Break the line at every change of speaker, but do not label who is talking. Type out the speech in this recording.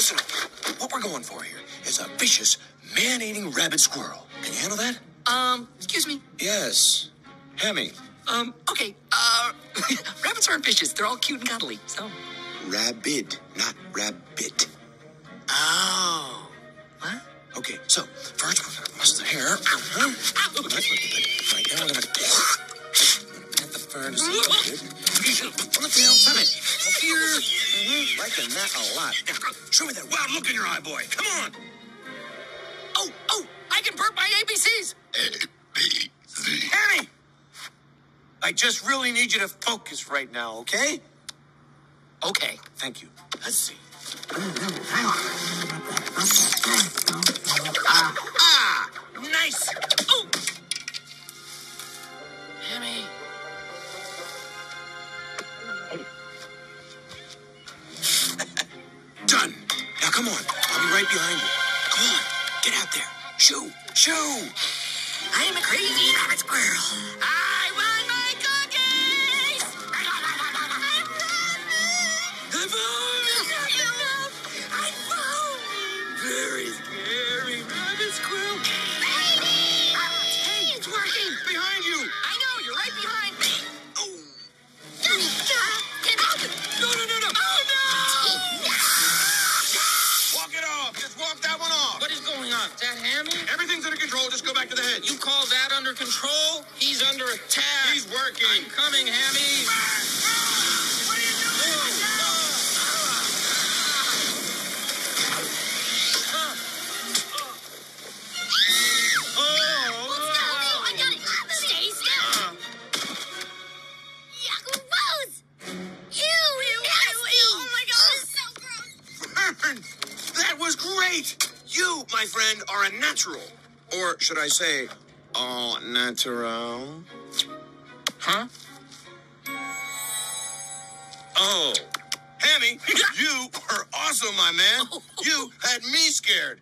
Listen up. What we're going for here is a vicious, man-eating rabbit squirrel. Can you handle that?
Um, excuse me.
Yes. Hammy.
Um, okay. Uh, rabbits aren't vicious. They're all cute and cuddly. So.
Rabid, not rabbit.
Oh. What?
Okay, so first we're gonna muss the hair. Uh-huh. Right now we're gonna get the fur to see good. Liking that a lot. Now, show me that wild look in your eye, boy. Come on.
Oh, oh, I can burp my ABCs.
A, B, C.
Hammy! I just really need you to focus right now, okay?
Okay.
Thank you. Let's see.
Ah, nice. Oh. Hammy.
Now come on. I'll be right behind you. Come on. Get out there. Shoo. Shoo.
I'm a crazy rabbit squirrel. I want my cookies. I found very scary rabbit squirrel. Baby! Hey, it's working.
Behind you.
I know you're right behind
What is going? Is that Hammy?
Everything's under control. Just go back to the head.
You call that under control? He's under attack.
He's working.
I'm coming, Hammy.
I got it. Stay still. Yuck, gross. Ew, nasty. Oh my god, it's so gross.
Fern, that was great. You, my friend, are a natural. Or should I say, all natural?
Huh?
Oh. Hammy, you were awesome, my man. Oh. You had me scared.